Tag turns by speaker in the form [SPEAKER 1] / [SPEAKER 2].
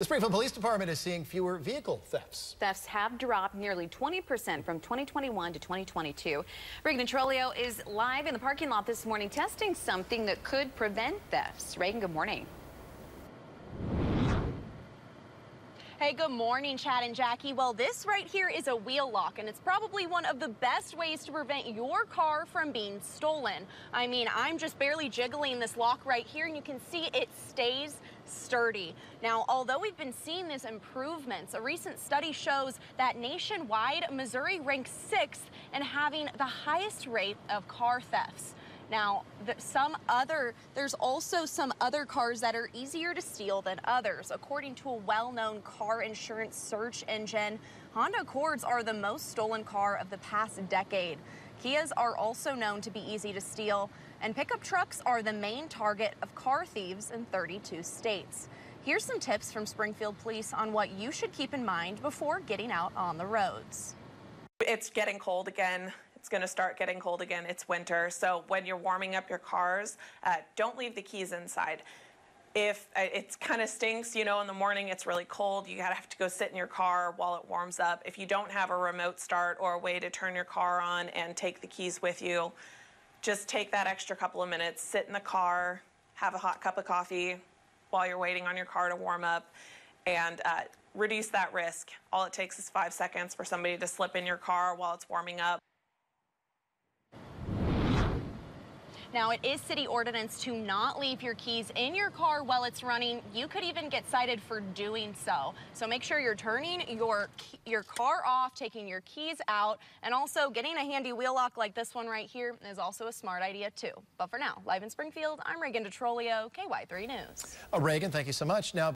[SPEAKER 1] The Springfield Police Department is seeing fewer vehicle thefts.
[SPEAKER 2] Thefts have dropped nearly 20% from 2021 to 2022. Reagan Trolio is live in the parking lot this morning testing something that could prevent thefts. Reagan, good morning.
[SPEAKER 3] Hey, good morning, Chad and Jackie. Well, this right here is a wheel lock, and it's probably one of the best ways to prevent your car from being stolen. I mean, I'm just barely jiggling this lock right here, and you can see it stays sturdy. Now, although we've been seeing these improvements, a recent study shows that nationwide, Missouri ranks sixth in having the highest rate of car thefts. Now, some other, there's also some other cars that are easier to steal than others. According to a well-known car insurance search engine, Honda Accords are the most stolen car of the past decade. Kias are also known to be easy to steal, and pickup trucks are the main target of car thieves in 32 states. Here's some tips from Springfield Police on what you should keep in mind before getting out on the roads.
[SPEAKER 4] It's getting cold again. It's going to start getting cold again. It's winter. So when you're warming up your cars, uh, don't leave the keys inside. If uh, it kind of stinks, you know, in the morning it's really cold, you gotta have to go sit in your car while it warms up. If you don't have a remote start or a way to turn your car on and take the keys with you, just take that extra couple of minutes, sit in the car, have a hot cup of coffee while you're waiting on your car to warm up, and uh, reduce that risk. All it takes is five seconds for somebody to slip in your car while it's warming up.
[SPEAKER 3] Now, it is city ordinance to not leave your keys in your car while it's running. You could even get cited for doing so. So make sure you're turning your, your car off, taking your keys out, and also getting a handy wheel lock like this one right here is also a smart idea too. But for now, live in Springfield, I'm Reagan DeTrolio, KY3 News.
[SPEAKER 1] Uh, Reagan, thank you so much. Now.